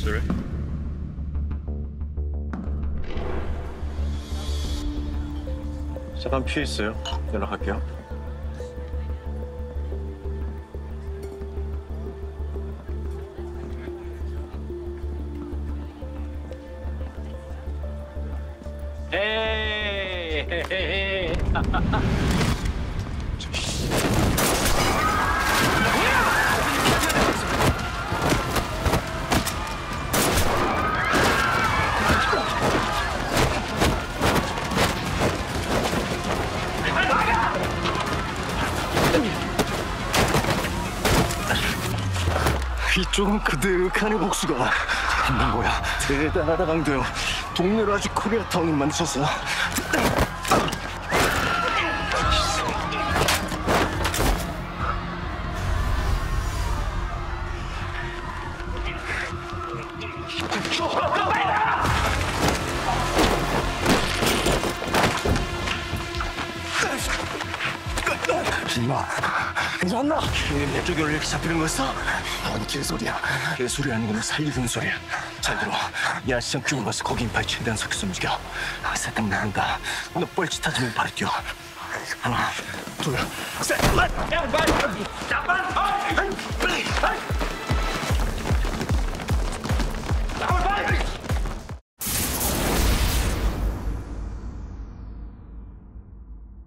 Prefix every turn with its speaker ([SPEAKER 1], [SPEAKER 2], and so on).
[SPEAKER 1] 둘. 잠깐 피해 있어요. 연락할게요. 에이.
[SPEAKER 2] 이쪽은 그득한의 복수가 있는 거야. 대단하다 강도요. 동네로 아주 코리아 타운을 만드셨어. 이마, 괜찮나? 내 쪽에 이렇게 잡히는 거였어? 뭔 개소리야. 개소리 아니고는 살리는 소리야. 잘 들어. 이 아시장 끼고 가서 거기 인파에 최대한 섞여서 움직여. 세탁 나간다. 너 뻘짓하지면 바로 뛰어. 하나, 둘, 셋, 넷!